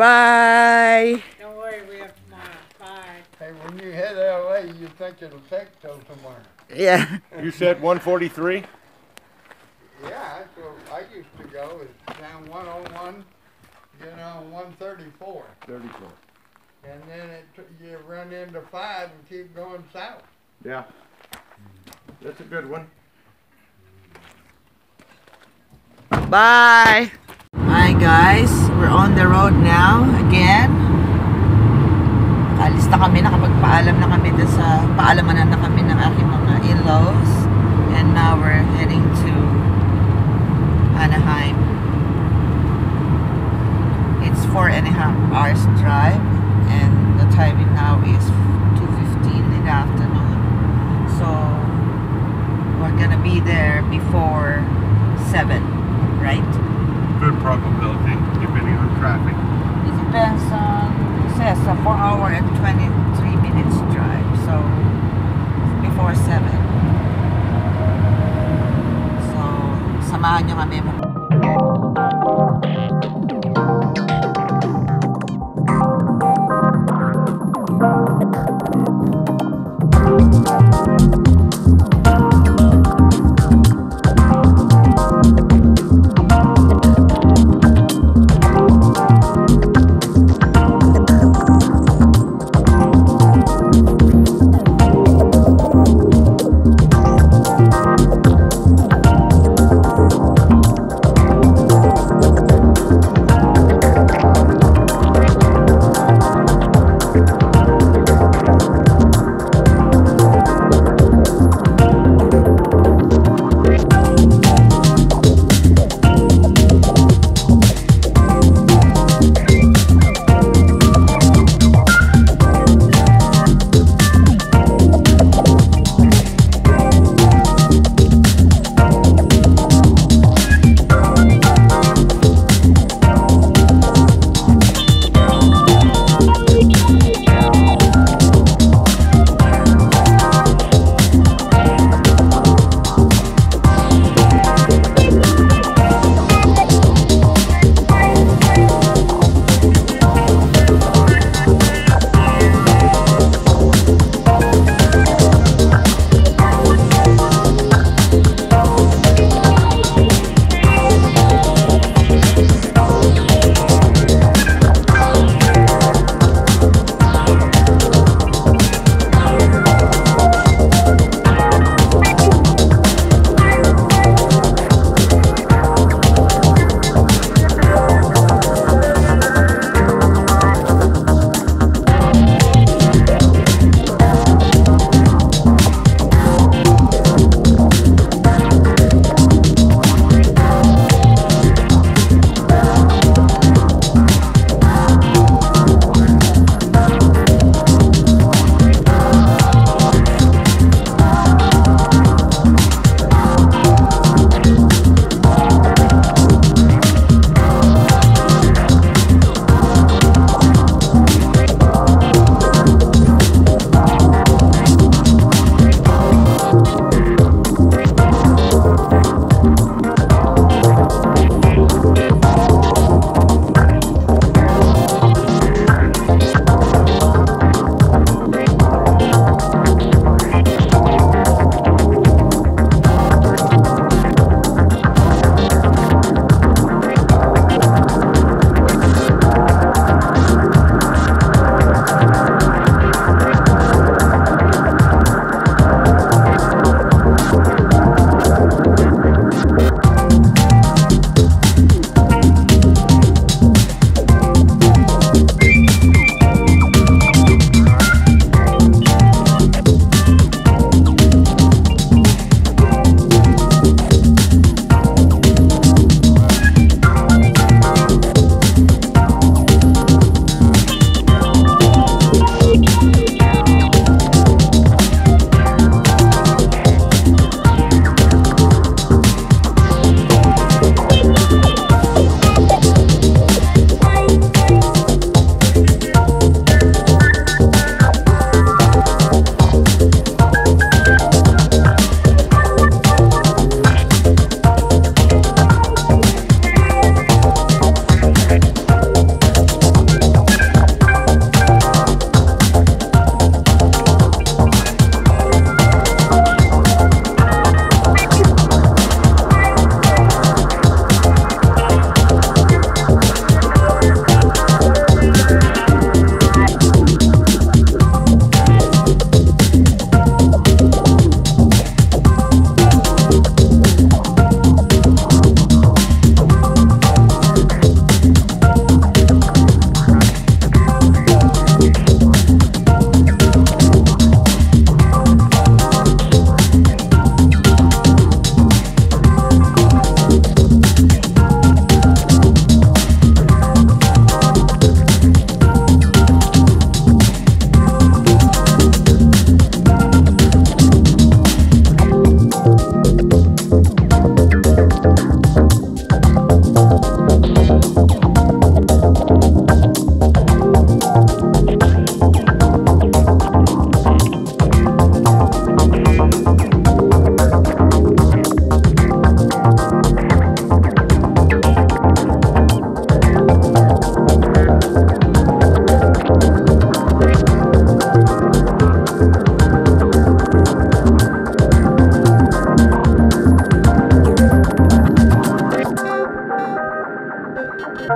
Bye. Don't worry, we have tomorrow. Bye. Hey, when you hit LA, you think it'll take till tomorrow. Yeah. You said 143? Yeah, so I used to go is down 101, get on 134. 34. And then it, t- you run into five and keep going south. Yeah. That's a good one. Bye. Guys, we're on the road now again. Alis na kami, nakapagpaalam na kami sa paalamanan na kami ng aking mga in-laws. And now we're heading to Anaheim. It's four and a half hours drive and the timing now is 2.15 in the afternoon. So we're gonna be there before 7, right? Good probability, depending on traffic. It depends on, it says a 4 hour and 23 minutes drive. So, before 7. So, samahan nyo kami. Yeah.